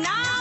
now.